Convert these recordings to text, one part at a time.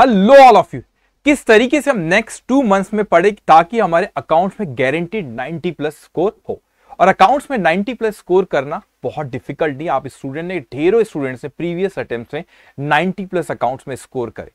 Hello all of you किस तरीके से हम नेक्स्ट टू मंथ्स में पढ़े ताकि हमारे अकाउंट्स में गारंटीड 90 प्लस स्कोर हो? और अकाउंट्स में 90 प्लस स्कोर करना बहुत डिफ़िकल्ट नहीं आप स्टूडेंट ने, ढेरों स्टूडेंट्स ने प्रीवियस अटेम्प्ट में 90 प्लस अकाउंट्स में स्कोर करे।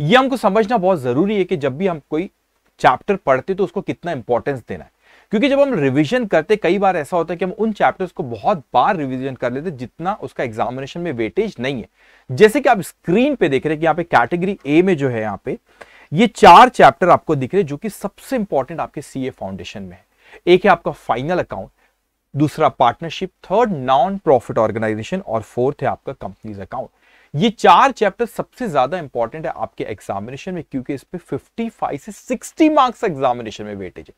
ये हमको समझना बहुत ज़रूरी है कि जब भी हम कोई चैप्टर पढ़ते तो उसको कितना इंपॉर्टेंस देना है। क्योंकि जब हम रिवीजन करते, कई बार ऐसा होता है कि हम उन चैप्टर्स को बहुत बार रिवीजन कर लेते जितना उसका एग्जामिनेशन में वेटेज नहीं है। जैसे कि आप स्क्रीन पे देख रहे हैं कि यहाँ पे कैटेगरी ए में जो है यहाँ पे, ये चार चैप्टर आपको दिख रहे हैं जो कि सबसे इंपॉर्टेंट आपके सीए फाउंडेशन में है। एक है आपका फाइनल अकाउंट दूसरा partnership third non profit organisation और फोर्थ है आपका कंपनीज़ अकाउंट ये चार चैप्टर सबसे ज़्यादा इंपॉर्टेंट है आपके एग्जामिनेशन में क्योंकि इस पे 55 से 60 मार्क्स एग्जामिनेशन में वेटेज है।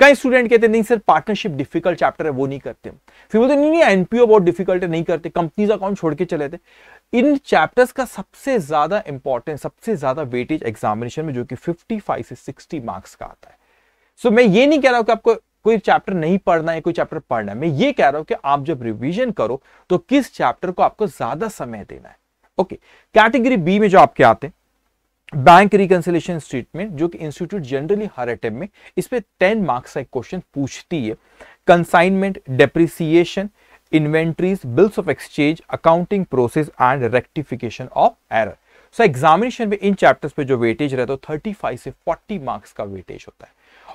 कई स्टूडेंट कहते नहीं सर पार्टनरशिप डिफ़िकल्ट चैप्टर है वो नहीं करते फिर बोलते नहीं नहीं एनपीओ बहुत डिफ़िकल्ट है नहीं करते कंपनीज़ अकाउंट छोड़ के चले थे। इन चैप्टर्स का सबसे ज़्यादा इंपॉर्टेंट सबसे ज़्यादा वेटेज एग्जामिनेशन में जो कि 55 से 60 मार्क्स का आता है। सो so, मैं ये नहीं कह रहा हूँ कि आपको कोई चैप्टर नहीं पढ़ना है कोई चैप्टर पढ़ना है। मैं ये कह रहा हूँ कि आप जब रिवीजन करो तो किस चैप्टर को आपको ज़्यादा समय देना है? ओके कैटेगरी बी में जो आपके आते हैं बैंक रिकंसिलेशन स्टेटमेंट जो कि इंस्टीट्यूट जनरली हर अटेम्प में इस पे टेन मार्क्स का एक क्वेश्चन पूछती है। Consignment depreciation inventories bills of exchange accounting process and rectification of error so examination में इन चैप्टर्स पे जो वेटेज रहता है थर्टी फाइव से फोर्टी मार्क्स का वेटेज होता है।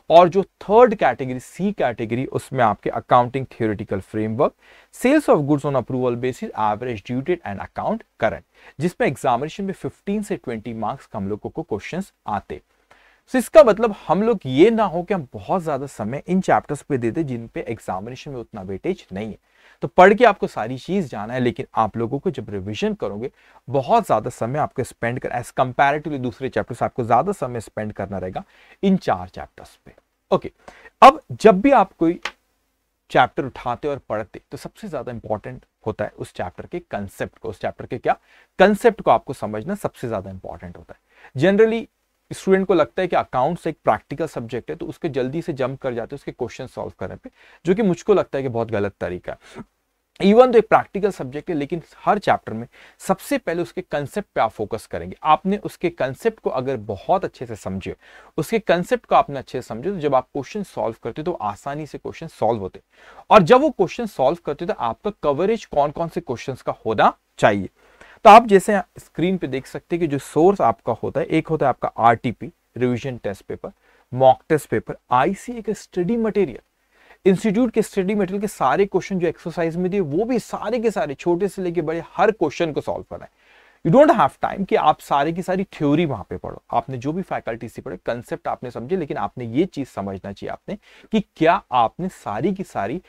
और जो थर्ड कैटेगरी सी कैटेगरी उसमें आपके accounting theoretical framework sales of goods on approval basis average due date and account current जिसमें एग्जामिनेशन में 15 से 20 मार्क्स हम लोगों को क्वेश्चन आते। So, इसका मतलब हम लोग ये ना हो कि हम बहुत ज़्यादा समय इन चैप्टर्स पे देते जिन पे एग्जामिनेशन में उतना वेटेज नहीं है। तो पढ़ के आपको सारी चीज़ जाना है, लेकिन आप लोगों को जब रिविजन करोगे, बहुत ज़्यादा समय आपको स्पेंड कर एज कंपेरेटिवली दूसरे चैप्टर्स आपको ज़्यादा समय स्पेंड करना रहेगा इन चार चैप्टर्स पे। ओके अब जब भी आप कोई चैप्टर उठाते और पढ़ते तो सबसे ज़्यादा इंपॉर्टेंट होता है उस चैप्टर के कंसेप्ट को, उस चैप्टर के क्या? कंसेप्ट को आपको समझना सबसे ज़्यादा इंपॉर्टेंट होता है। जनरली स्टूडेंट को लगता है कि अकाउंट्स एक प्रैक्टिकल सब्जेक्ट है तो उसके जल्दी से जंप कर जाते हैं, उसके क्वेश्चन सॉल्व करने पे, जो कि मुझको लगता है कि बहुत गलत तरीका है। इवन तो एक प्रैक्टिकल सब्जेक्ट है, लेकिन हर चैप्टर में सबसे पहले उसके कंसेप्ट पे आप फोकस करेंगे। आपने उसके कंसेप्ट को अगर बहुत अच्छे से समझे, उसके कंसेप्ट को आपने अच्छे से समझे तो जब आप क्वेश्चन सॉल्व करते तो आसानी से क्वेश्चन सॉल्व होते और जब वो क्वेश्चन सॉल्व करते तो आपका कवरेज कौन कौन से क्वेश्चन का होना चाहिए। तो आप जैसे स्क्रीन पे देख सकते हैं कि जो सोर्स आपका होता है, एक होता है आपका RTP, revision test paper, mock test paper IC एक स्टडी मटेरियल। इंस्टीट्यूट के स्टडी मटेरियल के सारे क्वेश्चन जो एक्सरसाइज में दिए, वो भी सारे के सारे, छोटे से लेके बड़े, हर क्वेश्चन को सॉल्व करना है। यू डोंट हैव टाइम कि आप सारे की सारी थ्योरी वहाँ पे पढ़ो। आपने जो भी फैकल्टी से पढ़े कंसेप्ट आपने समझे, लेकिन आपने ये चीज़ समझना चाहिए आपने कि क्या आपने सारी की सारी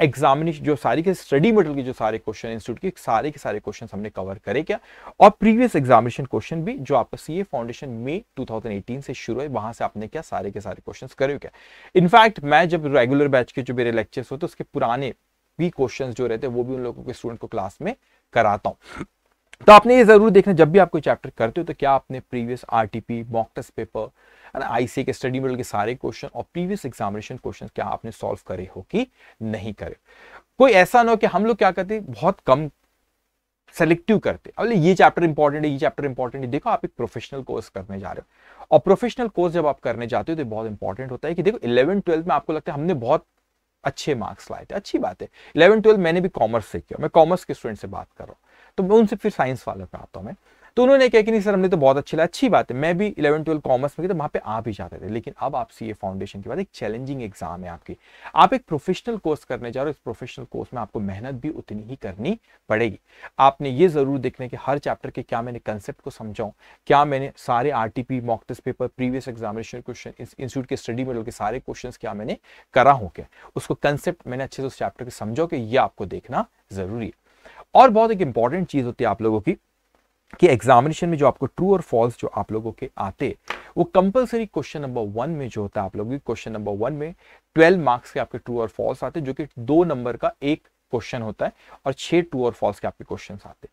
एग्जामिनेशन जो सारी के स्टडी मटेरियल के जो सारे क्वेश्चन इंस्टीट्यूट के सारे के सारे क्वेश्चन हमने कवर करे क्या? और प्रीवियस एग्जामिनेशन क्वेश्चन भी जो आपका सीए फाउंडेशन में 2018 से शुरू है, वहाँ से आपने क्या सारे के सारे क्वेश्चन करे क्या? इनफैक्ट मैं जब रेगुलर बैच के जो मेरे लेक्चर्स होते उसके पुराने भी क्वेश्चन जो रहते हैं, वो भी उन लोगों के स्टूडेंट को क्लास में कराता हूँ। तो आपने ये ज़रूर देखना, जब भी आप कोई चैप्टर करते हो तो क्या आपने previous RTP mock test paper IC के स्टडी मॉडल के सारे क्वेश्चन और प्रीवियस एग्जामिनेशन क्वेश्चन क्या आपने सॉल्व करे हो कि नहीं करे? कोई ऐसा ना हो कि हम लोग क्या करते, बहुत कम सेलेक्टिव करते। अब ये चैप्टर इंपॉर्टेंट है, ये चैप्टर इंपॉर्टेंट है। देखो, आप एक प्रोफेशनल कोर्स करने जा रहे हो। और प्रोफेशनल कोर्स जब आप करने जाते हो तो बहुत इंपॉर्टेंट होता है कि देखो इलेवन ट्वेल्थ में आपको लगता है हमने बहुत अच्छे मार्क्स लाए थे। अच्छी बात है। इलेवन ट्वेल्थ मैंने भी कॉमर्स से किया। मैं कॉमर्स के स्टूडेंट से बात कर रहा हूँ। तो मैं उनसे फिर साइंस वाले पे आता हूँ मैं। तो उन्होंने कहा कि नहीं सर, हमने तो बहुत अच्छी अच्छी बात है। मैं भी इलेवन ट्वेल्व कॉमर्स में तो वहाँ पे आ भी जाते थे। लेकिन अब आप सी फाउंडेशन के बाद एक चैलेंजिंग एग्ज़ाम है आपकी। आप एक प्रोफेशनल कोर्स करने जा रहे हो, इस प्रोफेशनल कोर्स में आपको मेहनत भी उतनी ही करनी पड़ेगी। आपने ये ज़रूर देखना कि हर चैप्टर के क्या मैंने कंसेप्ट को समझाऊं, क्या मैंने सारे R T P mock test paper previous examination question institute के स्टडी मॉडल के सारे क्वेश्चन क्या मैंने करा हूँ क्या? उसको कंसेप्ट मैंने अच्छे से उस चैप्टर के समझो कि ये आपको देखना ज़रूरी है। और बहुत एक इंपॉर्टेंट चीज़ होती है आप लोगों की कि एग्जामिनेशन में जो आपको ट्रू और फॉल्स जो आप लोगों के आते, वो कंपलसरी क्वेश्चन नंबर वन में जो होता है आप लोगों के क्वेश्चन नंबर वन में ट्वेल्व मार्क्स के आपके ट्रू और फॉल्स आते, जो कि दो नंबर का एक क्वेश्चन होता है और छह ट्रू और फॉल्स के आपके क्वेश्चन आते।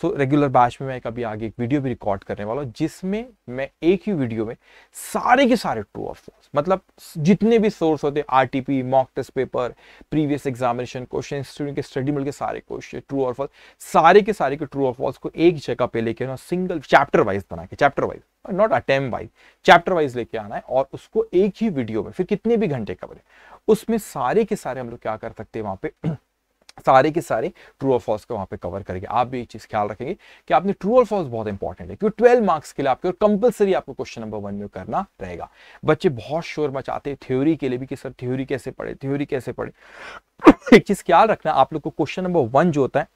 सो रेगुलर बैच में मैं कभी आगे एक वीडियो भी रिकॉर्ड करने वाला हूँ, जिसमें मैं एक ही वीडियो में सारे के सारे ट्रू और फॉल्स मतलब जितने भी सोर्स होते RTP mock test paper previous examination question student के स्टडी मिल के सारे क्वेश्चन ट्रू और फॉल्स सारे के सारे के ट्रू और फॉल्स को एक जगह पे लेके ना सिंगल चैप्टर वाइज बना के chapter wise not attempt wise chapter wise लेके आना है और उसको एक ही वीडियो में, फिर कितने भी घंटे कवर है, उसमें सारे के सारे हम लोग क्या कर सकते हैं वहाँ पे? सारे के सारे ट्रू और फॉल्स को वहाँ पे कवर करेंगे। आप भी एक चीज़ ख्याल रखेंगे कि आपने ट्रू और फॉल्स बहुत इंपॉर्टेंट है, क्योंकि 12 मार्क्स के लिए आपके और कंपलसरी आपको क्वेश्चन नंबर वन में करना रहेगा। बच्चे बहुत शोर मचाते हैं थ्योरी के लिए भी कि सर थ्योरी कैसे पढ़े थ्योरी कैसे पढ़े। एक चीज़ ख्याल रखना, आप लोग को क्वेश्चन नंबर वन जो होता है,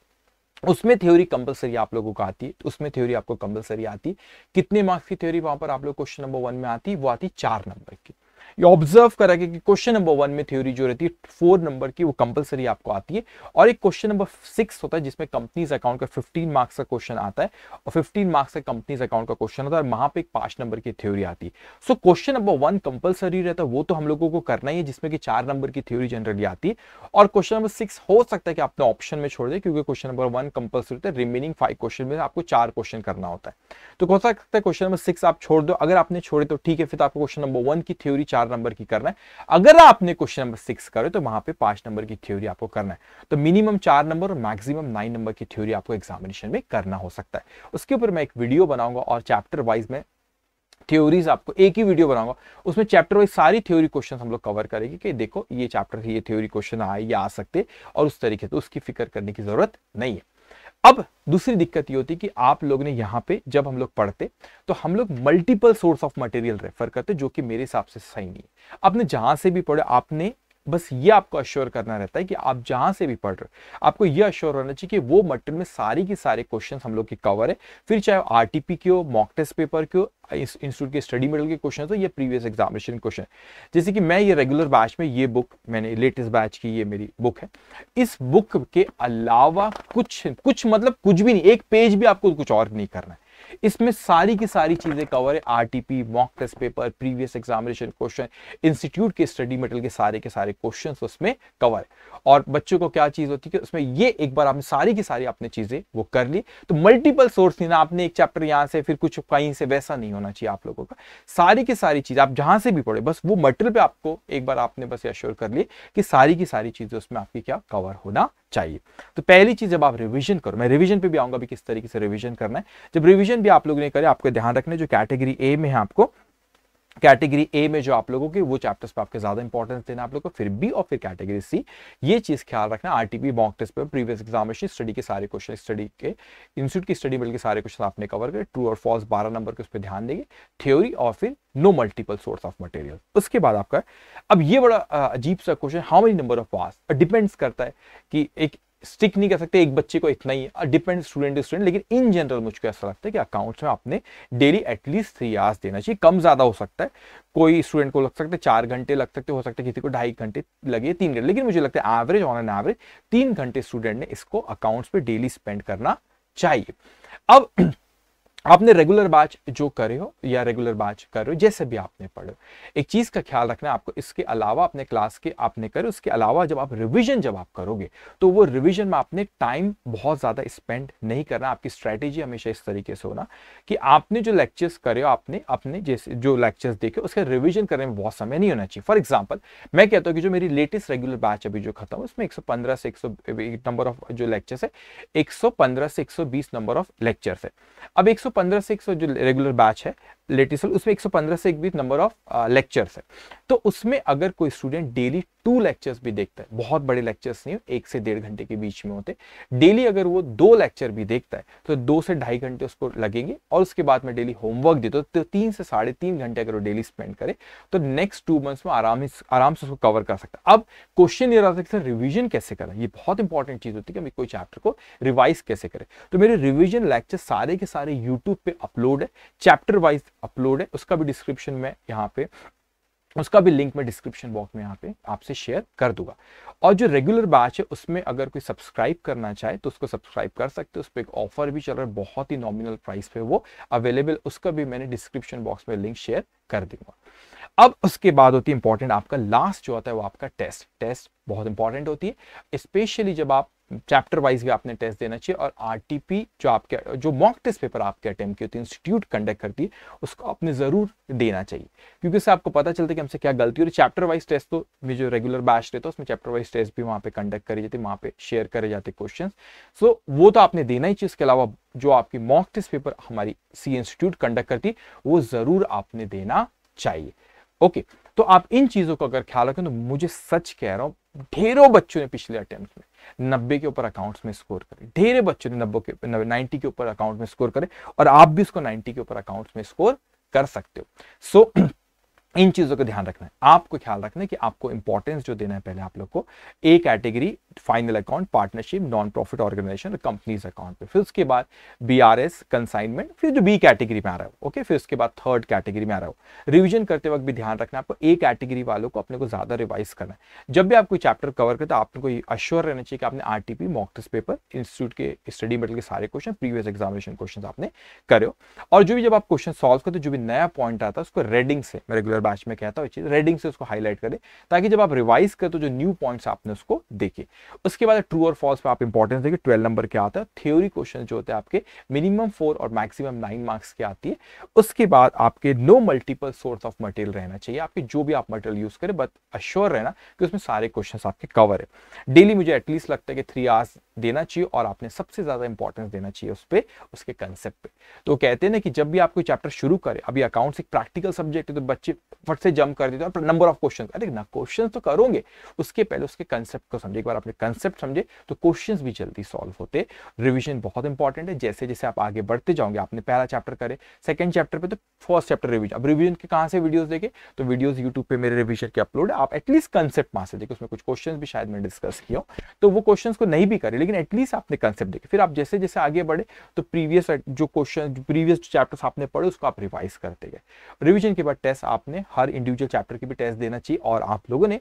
उसमें थ्योरी कंपलसरी आप लोगों को आती है तो उसमें थ्योरी आपको कंपलसरी आती है। कितने मार्क्स की थ्योरी वहाँ पर आप लोग क्वेश्चन नंबर वन में आती है, वो आती चार नंबर की। ये ऑब्ज़र्व करा कि क्वेश्चन नंबर वन में थ्योरी जो रहती है फोर नंबर की वो कंपलसरी आपको आती है। और एक क्वेश्चन नंबर सिक्स होता है, जिसमें कंपनीज़ अकाउंट का फिफ्टीन मार्क्स का क्वेश्चन आता है और फिफ्टीन मार्क्स का कंपनीज़ अकाउंट का क्वेश्चन होता है और वहाँ पर एक पाँच नंबर की थ्योरी आती है। So question number one compulsory रहता है, वो तो हम लोगों को करना ही है, जिसमें कि चार नंबर की थ्योरी जनरली आती है। और क्वेश्चन नंबर सिक्स हो सकता है कि आपने ऑप्शन में छोड़ दे क्योंकि क्वेश्चन नंबर वन कंपलसरी होता है रिमेनिंग फाइव क्वेश्चन में आपको चार क्वेश्चन करना होता है। तो हो सकता है क्वेश्चन नंबर सिक्स आप छोड़ दो, अगर आपने छोड़े तो ठीक है, फिर तो आपको क्वेश्चन नंबर वन की थ्योरी चार नंबर की करना है। अगर आपने क्वेश्चन नंबर सिक्स करे तो वहाँ पे पाँच नंबर की थ्योरी आपको करना है। तो मिनिमम चार नंबर और मैक्सिमम नाइन नंबर की थ्योरी आपको एग्जामिनेशन में करना हो सकता है। उसके ऊपर मैं एक वीडियो बनाऊँगा और चैप्टर वाइज में थ्योरीज आपको एक ही वीडियो बनाऊँगा। उसमें चैप्टर वाइज सारी थ्योरी क्वेश्चन हम लोग कवर करेंगे कि देखो, ये चैप्टर ये थ्योरी क्वेश्चन आए या आ सकते और उस तरीके से तो उसकी फ़िक्र करने की ज़रूरत नहीं है। अब दूसरी दिक्कत ये होती कि आप लोग ने यहाँ पे जब हम लोग पढ़ते तो हम लोग multiple source of material refer करते, जो कि मेरे हिसाब से सही नहीं है। आपने जहाँ से भी पढ़े, आपने बस ये आपको अश्योर करना रहता है कि आप जहाँ से भी पढ़ रहे हो, आपको ये अश्योर होना चाहिए कि वो मटेरियल में सारी की सारे क्वेश्चन हम लोग की कवर है। फिर चाहे आरटीपी के हो मॉक टेस्ट पेपर के हो इंस्टीट्यूट के स्टडी मेडल के क्वेश्चन तो ये प्रीवियस एग्जामिनेशन क्वेश्चन जैसे कि मैं ये रेगुलर बैच में ये बुक मैंने लेटेस्ट बैच की ये मेरी बुक है। इस बुक के अलावा कुछ कुछ मतलब कुछ भी नहीं, एक पेज भी आपको कुछ और नहीं करना है। इसमें सारी की सारी चीज़ें कवर है RTP mock test paper previous examination question institute के स्टडी मटेरियल के सारे के सारे क्वेश्चन उसमें कवर है। और बच्चों को क्या चीज़ होती है कि उसमें ये एक बार आपने सारी की सारी आपने चीज़ें वो कर ली। तो मल्टीपल सोर्स नहीं ना, आपने एक चैप्टर यहाँ से, फिर कुछ कहीं से, वैसा नहीं होना चाहिए आप लोगों का। सारी की सारी चीज़, आप जहाँ से भी पढ़े, बस वो मटेरियल पे आपको एक बार आपने बस एश्योर कर ली कि सारी की सारी चीज़ें उसमें आपकी क्या कवर होना चाहिए। तो पहली चीज़ जब आप रिविजन करो, मैं रिविजन पे भी आऊँगा किस तरीके से रिविजन करना है। जब रिवीजन भी आप लोगों ने करे, आपको ध्यान रखना, जो कैटेगरी ए में है आपको कैटेगरी ए में जो आप लोगों के, वो चैप्टर्स पे आपके ज़्यादा इंपॉर्टेंस देना आप लोगों को, फिर बी और फिर कैटेगरी सी ये चीज़ ख्याल रखना आरटीपी मॉक टेस्ट पे प्रीवियस एग्जामिनेशन स्टडी के सारे क्वेश्चन स्टडी के इंस्टीट्यूट की स्टडी मिल के सारे क्वेश्चन आपने कवर करे ट्रू और फॉल्स बारह नंबर के उस पर ध्यान देंगे थ्योरी और फिर no multiple source of material उसके बाद आपका, अब ये बड़ा अजीब सा question how many number of pass depends करता है कि एक स्टिक नहीं कर सकते, एक बच्चे को इतना ही डिपेंड स्टूडेंट स्टूडेंट लेकिन इन जनरल मुझको ऐसा लगता है कि अकाउंट्स में आपने डेली एटलीस्ट थ्री आवर्स देना चाहिए, कम ज़्यादा हो सकता है। कोई स्टूडेंट को लग सकता है चार घंटे लग सकते, हो सकता है किसी को ढाई घंटे लगे, तीन घंटे, लेकिन मुझे लगता है एवरेज ऑन एन एवरेज तीन घंटे स्टूडेंट ने इसको अकाउंट्स पे डेली स्पेंड करना चाहिए। अब आपने रेगुलर बैच जो करे हो या रेगुलर बैच कर रहे हो, जैसे भी आपने पढ़े एक चीज़ का ख्याल रखना आपको, इसके अलावा अपने क्लास के आपने करे उसके अलावा जब आप रिवीजन जब आप करोगे तो वो रिवीजन में आपने टाइम बहुत ज़्यादा स्पेंड नहीं करना, आपकी स्ट्रेटेजी हमेशा इस तरीके से होना कि आपने जो लेक्चर्स करे हो, आपने अपने जैसे जो लेक्चर्स देखे, उसका रिविजन करने में बहुत समय नहीं होना चाहिए। फॉर एग्ज़ाम्पल मैं कहता हूँ कि जो मेरी लेटेस्ट रेगुलर बैच अभी जो खत्म उसमें एक सौ पंद्रह से एक नंबर ऑफ़ जो लेक्चर्स है, एक सौ पंद्रह से एक सौ बीस नंबर ऑफ़ लेक्चर्स है। अब एक सौ 115 से 100 जो रेगुलर बैच है लेटेस्ट उसमें 115 से एक बीच नंबर ऑफ़ लेक्चर्स है। तो उसमें अगर कोई स्टूडेंट डेली टू लेक्चर्स भी देखता है। बहुत बड़े लेक्चर्स नहीं एक से डेढ़ घंटे के बीच में होते डेली अगर वो दो लेक्चर भी देखता है तो दो से ढाई घंटे उसको लगेंगे और उसके बाद में डेली होमवर्क देता तो तीन से साढ़े तीन घंटे अगर वो डेली स्पेंड करे तो नेक्स्ट टू मंथ्स में आराम आराम से उसको कवर कर सकता अब क्वेश्चन ये रहता है रिविजन कैसे करें? ये बहुत इंपॉर्टेंट चीज़ होती है कि कोई चैप्टर को रिवाइज कैसे करें। तो मेरे रिविजन लेक्चर सारे के सारे यूट्यूब पे अपलोड है चैप्टर वाइज अपलोड है, उसका भी डिस्क्रिप्शन में यहाँ पे उसका भी लिंक मैं डिस्क्रिप्शन बॉक्स में यहाँ पे आपसे शेयर कर दूँगा। और जो रेगुलर बैच है, उसमें अगर कोई सब्सक्राइब करना चाहे तो उसको सब्सक्राइब कर सकते हो। उस पर एक ऑफ़र भी चल रहा है, बहुत ही नॉमिनल प्राइस पे वो अवेलेबल उसका भी मैंने डिस्क्रिप्शन बॉक्स में लिंक शेयर कर दूँगा। अब उसके बाद होती है इंपॉर्टेंट आपका लास्ट जो होता है वो आपका टेस्ट टेस्ट बहुत इंपॉर्टेंट होती है स्पेशली जब आप चैप्टर वाइज भी आपने टेस्ट देना चाहिए और आरटीपी जो आपके, जो मॉक टेस्ट पेपर आपके अटेम्प्ट की होती है इंस्टीट्यूट कंडक्ट करती है, उसको आपने ज़रूर देना चाहिए। क्योंकि उससे आपको पता चलता है कि हमसे क्या गलती हो चैप्टर वाइज टेस्ट तो जो रेगुलर बैच रहता है, उसमें चैप्टर वाइज टेस्ट भी वहाँ पे कंडक्ट करी जाती है, वहाँ पे शेयर करे जाते क्वेश्चन सो वो तो आपने देना ही चाहिए। उसके अलावा जो आपकी मॉक टेस्ट पेपर हमारी सी इंस्टीट्यूट कंडक्ट करती वो ज़रूर आपने देना चाहिए। ओके तो आप इन चीज़ों का अगर ख्याल रखें तो मुझे सच कह रहा हूँ, ढेरों बच्चों ने पिछले अटेम्प्ट में नब्बे के ऊपर अकाउंट्स में स्कोर करें। ढेरे बच्चों ने नब्बे के नाइन्टी के ऊपर अकाउंट में स्कोर करे और आप भी उसको नाइन्टी के ऊपर अकाउंट्स में स्कोर कर सकते हो। सो so, इन चीज़ों का ध्यान रखना है। आपको ख्याल रखना है कि आपको इंपॉर्टेंस जो देना है पहले आप लोग को A category final account partnership non profit organisation companies account पे। फिर उसके बाद बी आर एस कंसाइनमेंट फिर जो बी कैटेगरी में आ रहा है ओके फिर उसके बाद थर्ड कैटेगरी में आ रहा हो। रिविजन करते वक्त भी ध्यान रखना आपको ए कैटेगरी वालों को अपने को ज़्यादा रिवाइज करना है। जब भी आप कोई चैप्टर कवर करते तो आपको अश्योर रहना चाहिए कि आपने R T P mock paper institute के स्टडी मेटल के सारे क्वेश्चन प्रीवियस एग्जामिनेशन क्वेश्चन आपने करे और जो भी जब आप क्वेश्चन सॉल्व करते जो भी नया पॉइंट आता है, उसको रेडिंग से रेगुलर बैच में कहता हूँ रेडिंग से उसको हाईलाइट करें, ताकि जब आप रिवाइज करें तो जो न्यू पॉइंट्स आपने उसको देखे। उसके बाद ट्रू और फॉल्स पे आप इंपॉर्टेंस देखिए ट्वेल्व नंबर क्या आता है थ्योरी क्वेश्चन जो होते हैं आपके मिनिमम फोर और मैक्सिमम नाइन मार्क्स की आती है। उसके बाद आपके no multiple source of material रहना चाहिए, आपके जो भी आप मटेरियल यूज़ करें बट अश्योर रहना कि उसमें सारे क्वेश्चन आपके कवर है। डेली मुझे एटलीस्ट लगता है कि थ्री आवर्स देना चाहिए और आपने सबसे ज़्यादा इंपॉर्टेंस देना चाहिए उस पर उसके कंसेप्ट पे। तो कहते हैं ना कि जब भी आप कोई चैप्टर शुरू करें, अभी अकाउंट्स एक प्रैक्टिकल सब्जेक्ट है तो बच्चे फट से जंप कर देते हैं नंबर ऑफ़ क्वेश्चन अरे ना क्वेश्चन तो करोगे। उसके पहले उसके कंसेप्ट को समझे। एक बार आपने कंसेप्ट समझे तो क्वेश्चंस भी जल्दी सॉल्व होते। रिवीजन बहुत इंपॉर्टेंट है। जैसे जैसे आप आगे बढ़ते जाओगे, आपने पहला चैप्टर करे सेकंड चैप्टर पे तो फ़र्स्ट चैप्टर रिविजन अब रिवीजन के कहाँ से वीडियोस देखे? तो वीडियोस यूट्यूब पे मेरे रिवीजन के अपलोड है। आप एटलीस्ट कंसेप्ट वहाँ से देखे। उसमें कुछ क्वेश्चन भी शायद मैं डिस्कस किया तो वो क्वेश्चन को नहीं भी करे, लेकिन एटलीस्ट आपने कंसेप्ट देखे। फिर आप जैसे जैसे आगे बढ़े तो प्रीवियस जो क्वेश्चन प्रीवियस चैप्टर्स आपने पढ़े, उसको आप रिवाइज करते गए। रिविजन के बाद टेस्ट आपने हर इंडिविजुअल चैप्टर की भी टेस्ट देना चाहिए और आप लोगों ने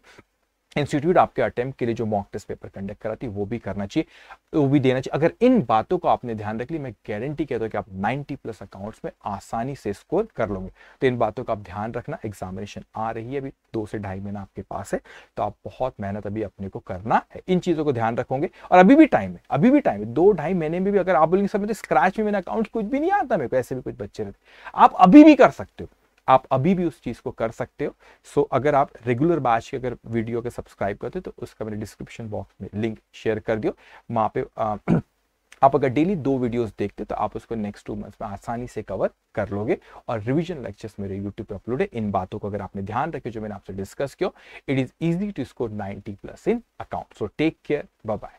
इंस्टीट्यूट आपके अटेम्प्ट के लिए जो मॉक टेस्ट पेपर कंडक्ट कराती है वो भी करना चाहिए, वो भी देना चाहिए। अगर इन बातों को आपने ध्यान रख ली मैं गारंटी कहता हूँ कि आप 90 प्लस अकाउंट्स में आसानी से स्कोर कर लोगे। तो इन बातों का आप ध्यान रखना एग्जामिनेशन आ रही है अभी, दो से ढाई महीना आपके पास है तो आप बहुत मेहनत अभी अपने को करना है। इन चीज़ों को ध्यान रखोगे और अभी भी टाइम है, अभी भी टाइम है, दो ढाई महीने में भी अगर आप बोलेंगे समय स्क्रैच में मेरा अकाउंट कुछ भी नहीं आता, मेरे को ऐसे भी कुछ बच्चे रहते आप अभी भी कर सकते हो। आप अभी भी उस चीज़ को कर सकते हो। सो so, अगर आप रेगुलर बैच के अगर वीडियो के सब्सक्राइब करते हो तो उसका मैंने डिस्क्रिप्शन बॉक्स में लिंक शेयर कर दियो। वहाँ पे आ, आप अगर डेली दो वीडियोस देखते हो तो आप उसको नेक्स्ट टू मंथ्स में आसानी से कवर कर लोगे। और रिवीजन लेक्चर्स मेरे यूट्यूब पे अपलोड है। इन बातों को अगर आपने ध्यान रखे जो मैंने आपसे डिस्कस किया it is easy to score 90 plus in account so take care bye bye